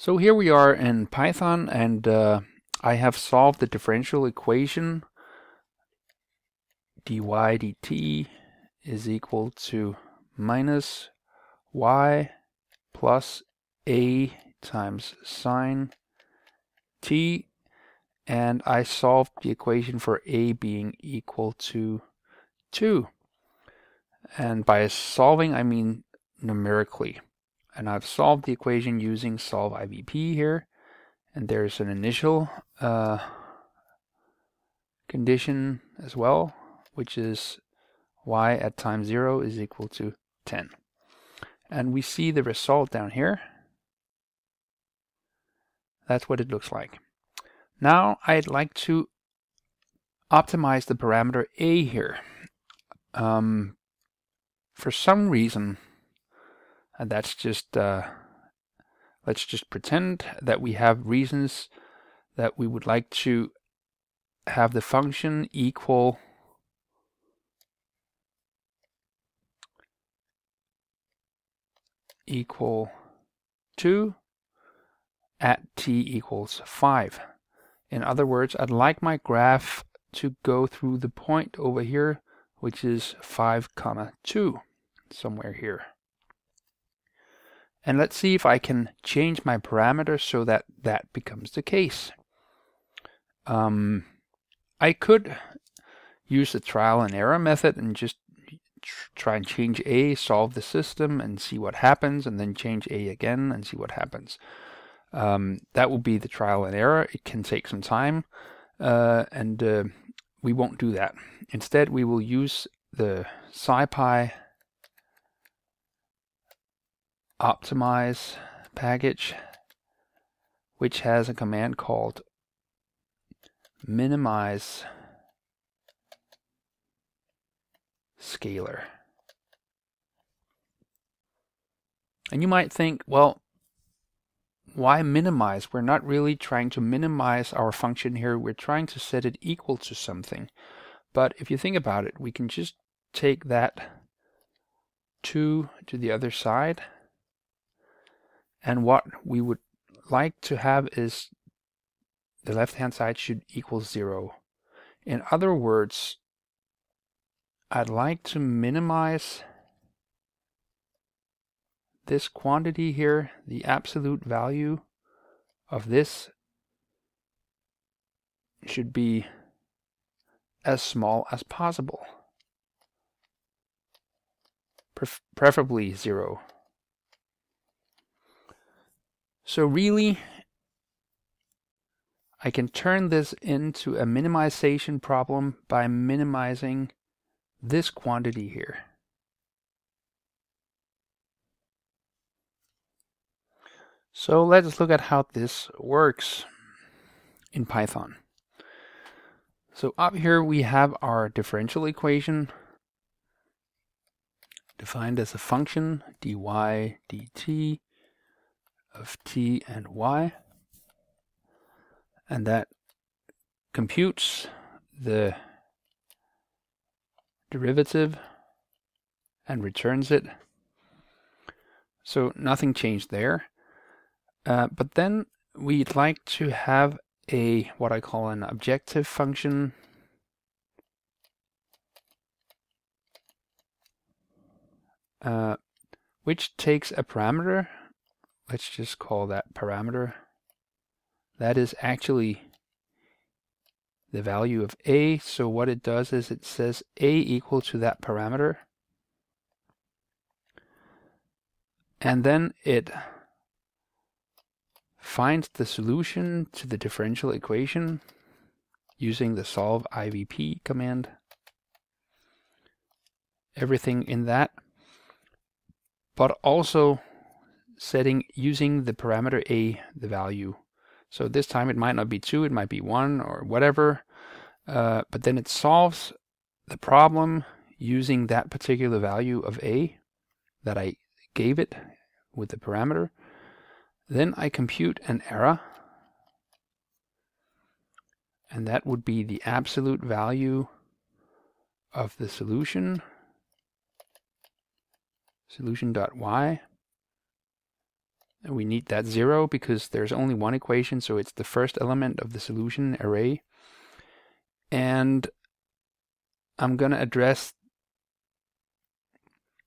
So here we are in Python and uh, I have solved the differential equation. Dy dt is equal to minus y plus a times sine t. And I solved the equation for a being equal to 2 and by solving I mean numerically and I've solved the equation using solve IVP here. And there's an initial uh, condition as well which is y at time 0 is equal to 10 and we see the result down here. That's what it looks like. Now I'd like to optimize the parameter a here. Um, for some reason and that's just, uh, let's just pretend that we have reasons that we would like to have the function equal equal 2 at t equals 5. In other words, I'd like my graph to go through the point over here, which is 5 comma 2, somewhere here. And let's see if I can change my parameters so that that becomes the case. Um, I could use the trial and error method and just try and change A, solve the system and see what happens, and then change A again and see what happens. Um, that will be the trial and error. It can take some time, uh, and uh, we won't do that. Instead, we will use the SciPy optimize package, which has a command called minimize scalar. And you might think, well, why minimize? We're not really trying to minimize our function here. We're trying to set it equal to something. But if you think about it, we can just take that 2 to the other side and what we would like to have is the left hand side should equal zero. In other words, I'd like to minimize this quantity here, the absolute value of this should be as small as possible. Pref preferably zero. So really, I can turn this into a minimization problem by minimizing this quantity here. So let's look at how this works in Python. So up here we have our differential equation defined as a function dy dt of t and y and that computes the derivative and returns it. So nothing changed there. Uh, but then we'd like to have a what I call an objective function uh, which takes a parameter let's just call that parameter. That is actually the value of a. So what it does is it says a equal to that parameter. And then it finds the solution to the differential equation using the solve IVP command. Everything in that. But also setting using the parameter a, the value. So this time it might not be 2, it might be 1 or whatever. Uh, but then it solves the problem using that particular value of a that I gave it with the parameter. Then I compute an error. And that would be the absolute value of the solution, solution.y And we need that zero because there's only one equation, so it's the first element of the solution array. And I'm going to address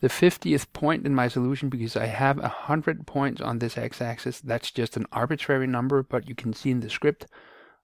the 50th point in my solution because I have 100 points on this x-axis. That's just an arbitrary number, but you can see in the script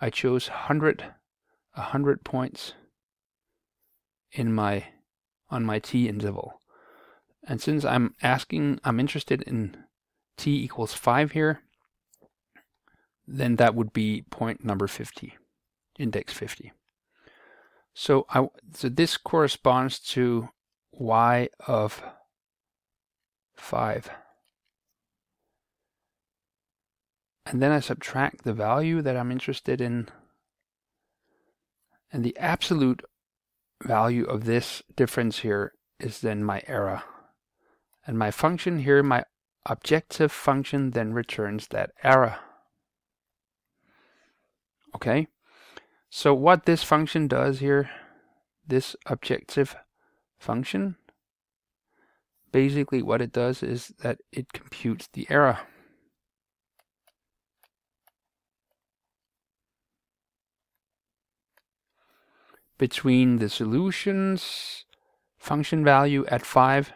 I chose 100, 100 points in my on my t interval. And since I'm asking, I'm interested in t equals 5 here, then that would be point number 50, index 50. So, I, so this corresponds to y of 5. And then I subtract the value that I'm interested in. And the absolute value of this difference here is then my error. And my function here, my objective function then returns that error. Okay, so what this function does here, this objective function, basically what it does is that it computes the error. between the solution's function value at 5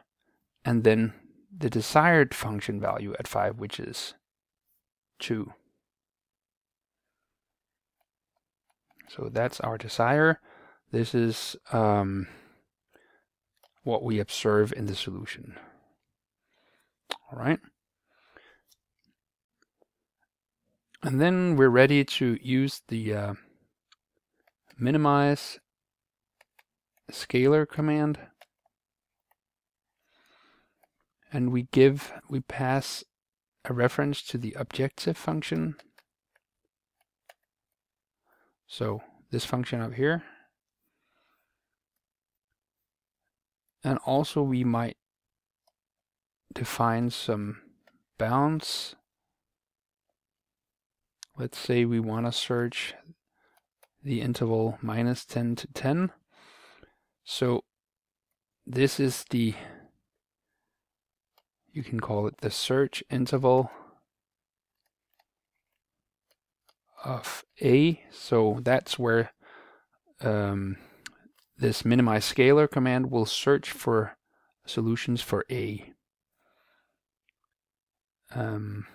and then the desired function value at 5, which is 2. So that's our desire. This is um, what we observe in the solution. All right. And then we're ready to use the uh, minimize scalar command and we give we pass a reference to the objective function. So this function up here. And also we might define some bounds. Let's say we want to search the interval minus 10 to 10 so this is the, you can call it the search interval of A. So that's where um, this minimize scalar command will search for solutions for A. Um,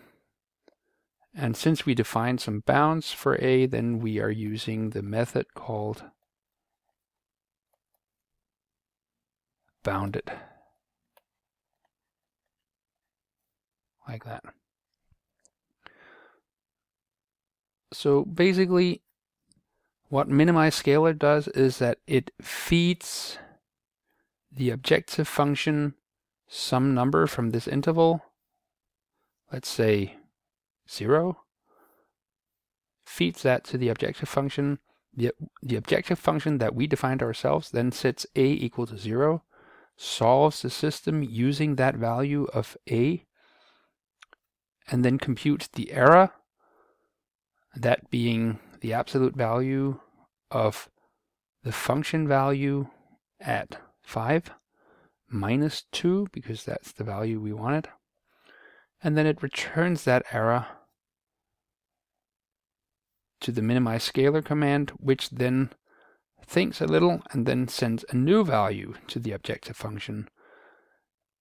and since we defined some bounds for A, then we are using the method called bounded. Like that. So basically, what minimize scalar does is that it feeds the objective function some number from this interval, let's say 0, feeds that to the objective function. The, the objective function that we defined ourselves then sets a equal to 0, solves the system using that value of a and then compute the error, that being the absolute value of the function value at 5 minus 2 because that's the value we wanted. And then it returns that error to the minimize scalar command, which then thinks a little, and then sends a new value to the objective function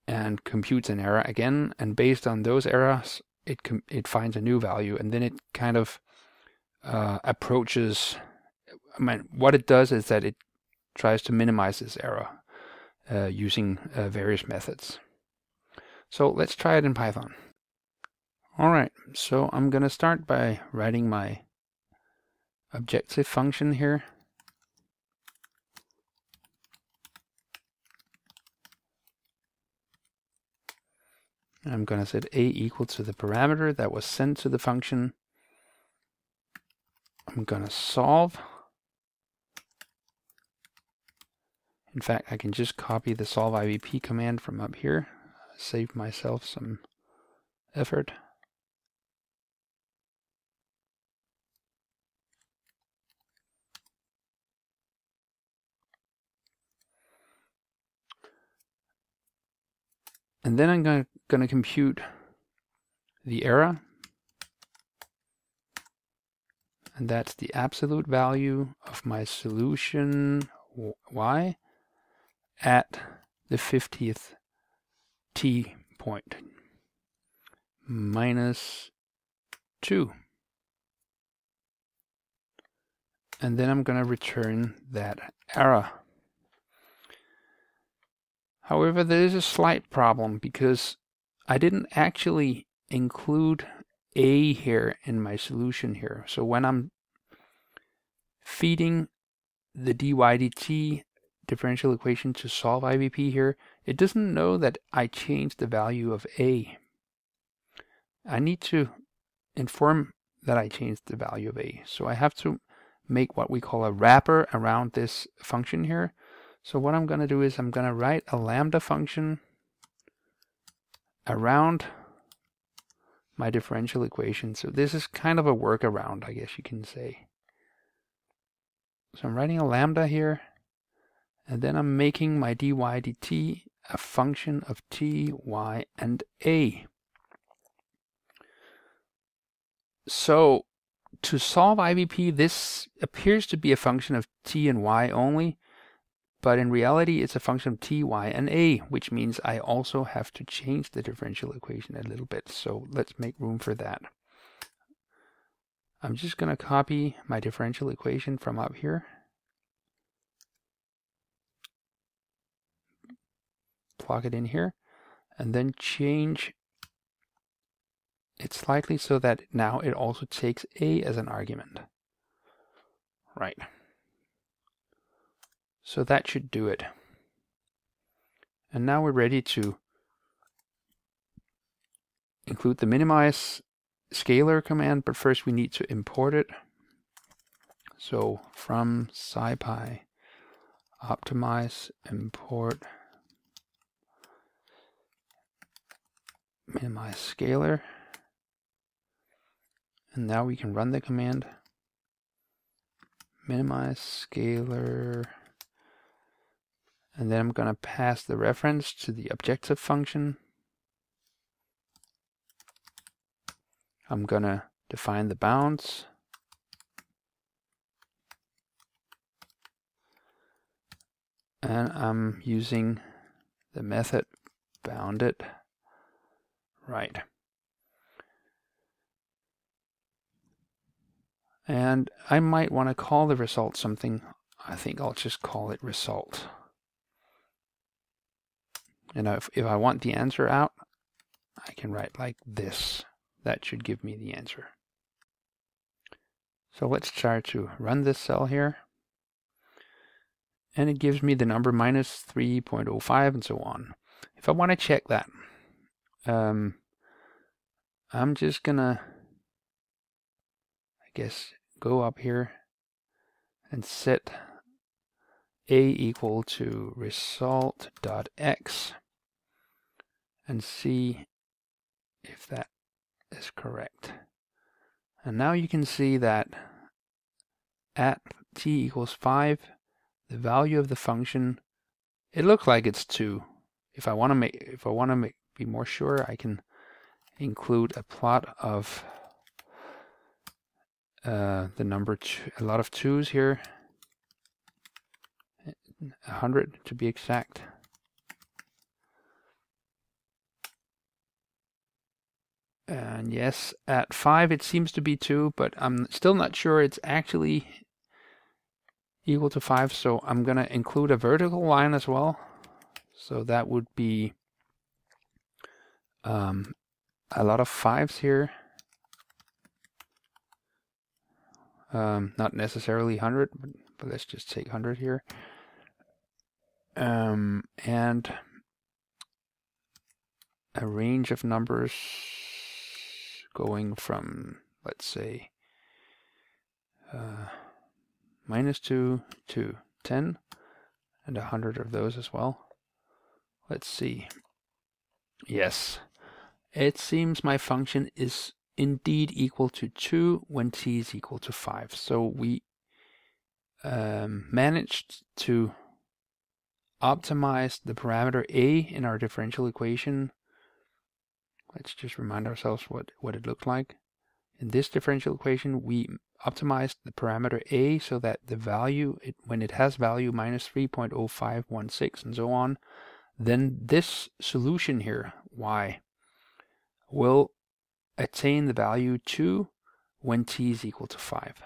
and computes an error again. And based on those errors, it it finds a new value, and then it kind of uh, approaches. I mean, what it does is that it tries to minimize this error uh, using uh, various methods. So let's try it in Python. All right, so I'm going to start by writing my objective function here. I'm going to set a equal to the parameter that was sent to the function. I'm going to solve. In fact, I can just copy the solve IVP command from up here, save myself some effort. And then I'm going to, going to compute the error. And that's the absolute value of my solution y at the 50th t point minus 2. And then I'm going to return that error. However, there is a slight problem because I didn't actually include a here in my solution here. So when I'm feeding the dy dt differential equation to solve IVP here, it doesn't know that I changed the value of a. I need to inform that I changed the value of a. So I have to make what we call a wrapper around this function here. So what I'm going to do is I'm going to write a lambda function around my differential equation. So this is kind of a workaround, I guess you can say. So I'm writing a lambda here, and then I'm making my dy dt a function of t, y, and a. So to solve IVP, this appears to be a function of t and y only, but in reality it's a function of t, y, and a, which means I also have to change the differential equation a little bit. So let's make room for that. I'm just going to copy my differential equation from up here. Plug it in here, and then change it slightly so that now it also takes a as an argument. Right. So that should do it. And now we're ready to include the minimize scalar command, but first we need to import it. So from scipy optimize import minimize scalar. And now we can run the command minimize scalar and then I'm going to pass the reference to the objective function. I'm going to define the bounds. And I'm using the method bounded. Right. And I might want to call the result something. I think I'll just call it result. And if, if I want the answer out, I can write like this. That should give me the answer. So let's try to run this cell here. And it gives me the number minus 3.05 and so on. If I want to check that, um, I'm just gonna, I guess, go up here and set a equal to result.x and see if that is correct. And now you can see that at t equals 5, the value of the function, it looks like it's 2. If I want to make if I want to make be more sure, I can include a plot of uh, the number two, a lot of twos here, 100 to be exact. Yes, at 5 it seems to be 2, but I'm still not sure it's actually equal to 5, so I'm going to include a vertical line as well. So that would be um, a lot of 5s here. Um, not necessarily 100, but, but let's just take 100 here. Um, and a range of numbers going from, let's say, uh, minus 2 to 10, and 100 of those as well. Let's see. Yes, it seems my function is indeed equal to 2 when t is equal to 5. So we um, managed to optimize the parameter a in our differential equation let's just remind ourselves what, what it looked like. In this differential equation, we optimized the parameter a so that the value, it, when it has value minus 3.0516 and so on, then this solution here, y, will attain the value 2 when t is equal to 5.